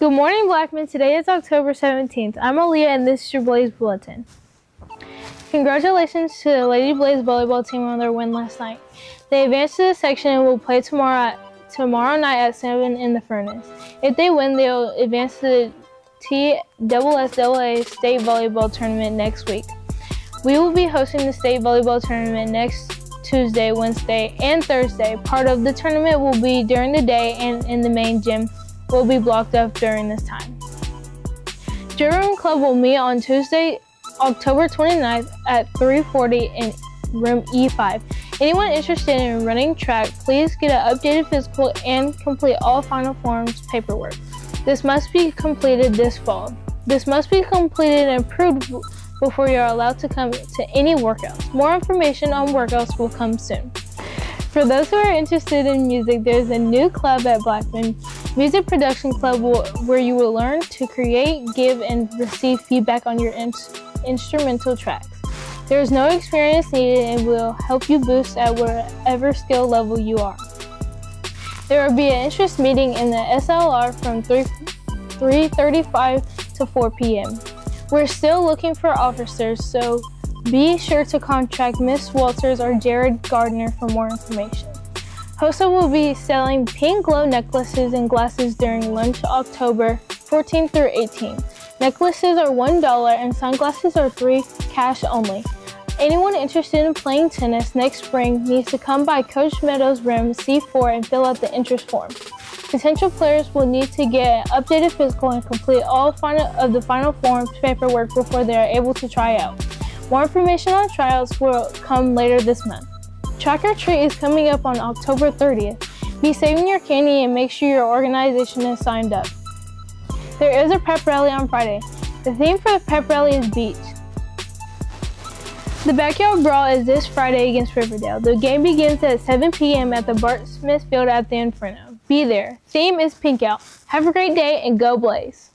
Good morning, Blackman. Today is October 17th. I'm Aaliyah, and this is your Blaze Bulletin. Congratulations to the Lady Blaze volleyball team on their win last night. They advanced to the section and will play tomorrow at, tomorrow night at 7 in the Furnace. If they win, they'll advance to the TSSAA State Volleyball Tournament next week. We will be hosting the State Volleyball Tournament next Tuesday, Wednesday, and Thursday. Part of the tournament will be during the day and in the main gym will be blocked off during this time. Durham Club will meet on Tuesday, October 29th at 3:40 in room E5. Anyone interested in running track, please get an updated physical and complete all final forms paperwork. This must be completed this fall. This must be completed and approved before you're allowed to come to any workouts. More information on workouts will come soon. For those who are interested in music, there's a new club at Blackman, Music Production Club, where you will learn to create, give, and receive feedback on your in- instrumental tracks. There is no experience needed and will help you boost at whatever skill level you are. There will be an interest meeting in the SLR from 3, 3.35 to 4 p.m. We're still looking for officers, so be sure to contact Miss Walters or Jared Gardner for more information. HOSA will be selling pink glow necklaces and glasses during lunch October 14 through 18. Necklaces are $1 and sunglasses are 3 cash only. Anyone interested in playing tennis next spring needs to come by Coach Meadows' Rim C4 and fill out the interest form. Potential players will need to get an updated physical and complete all of the final forms paperwork before they are able to try out. More information on tryouts will come later this month. Track or Treat is coming up on October 30th. Be saving your candy and make sure your organization is signed up. There is a pep rally on Friday. The theme for the pep rally is beach. The Backyard Brawl is this Friday against Riverdale. The game begins at 7 p.m. at the Bart Smith Field at the Inferno. Be there. Theme is Pink Out. Have a great day and go Blaze.